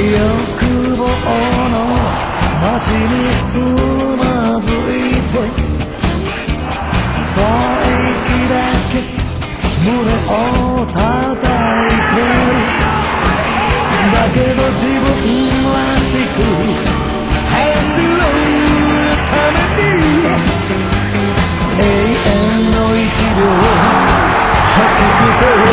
欲望の街につまずいて吐息だけ胸を叩いてる。だけど自分らしく走る。ために永遠の一秒欲しくて